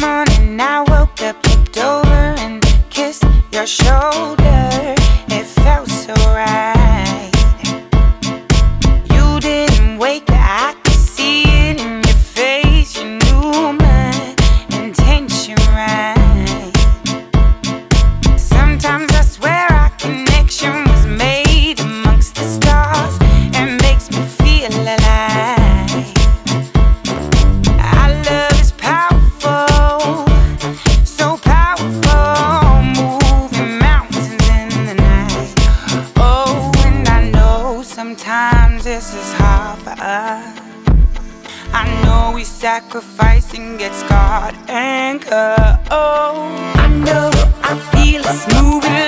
morning I woke up, looked over and kissed your shoulder. all for us I know we sacrifice and get scarred and cut. Oh, I know I feel it's moving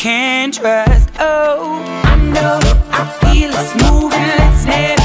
can't trust. Oh, I know, I feel it's moving, let's never.